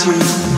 iTunes.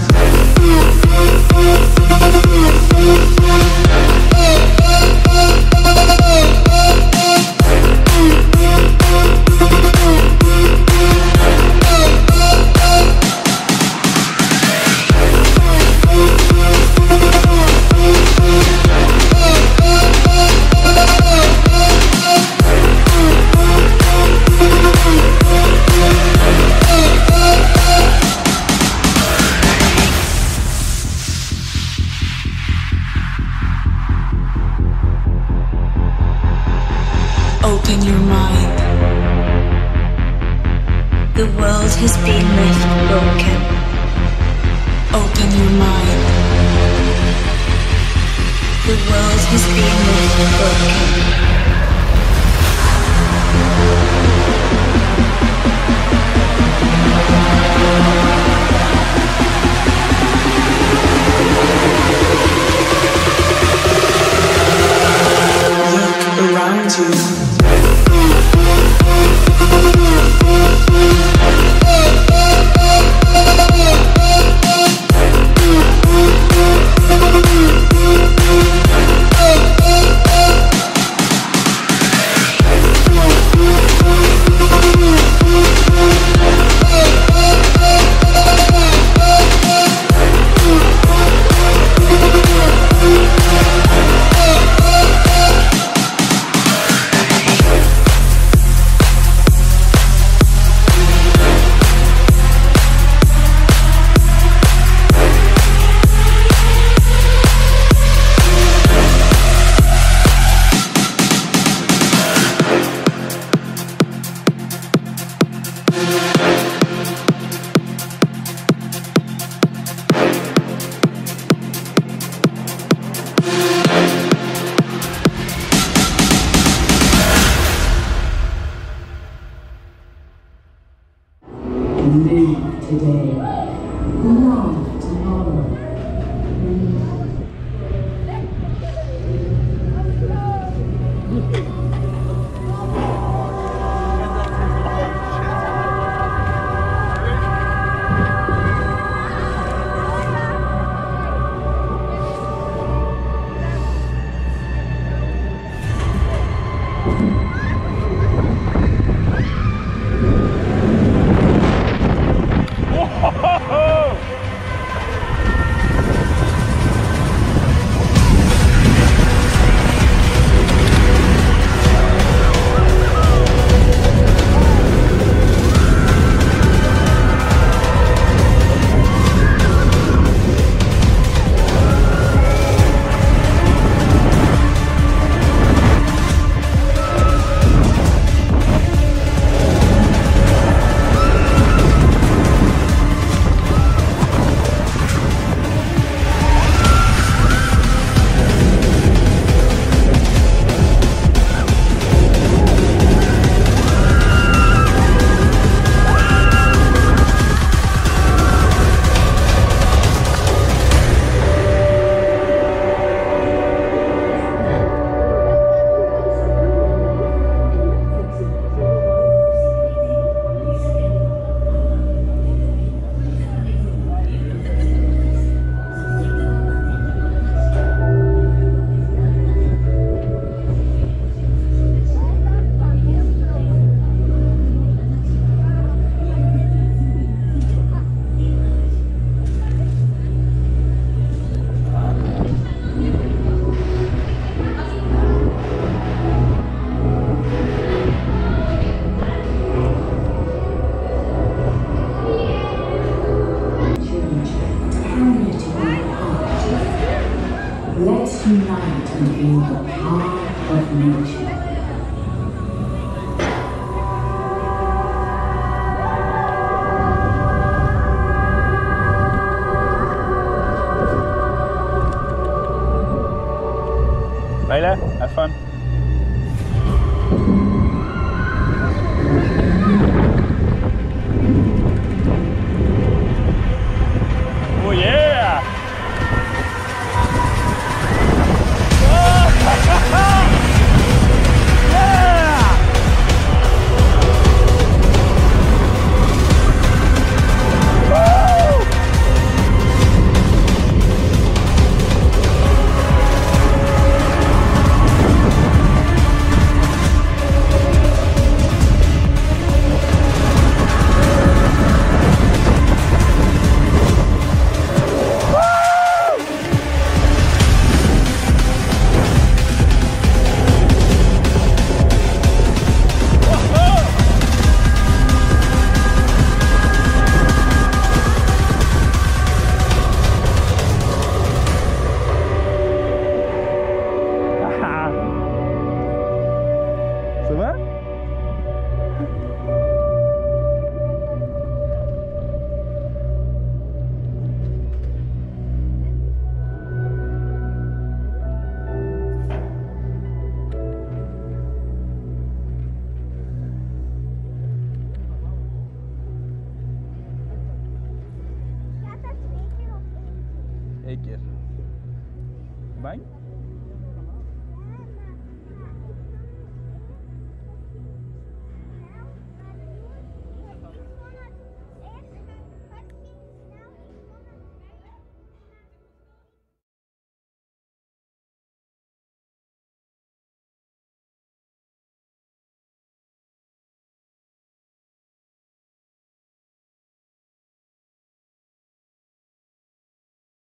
the world has been left broken. Open your mind. The world has been left broken. 있는 이제 문화 unite within the power of nature. Later, have fun. Take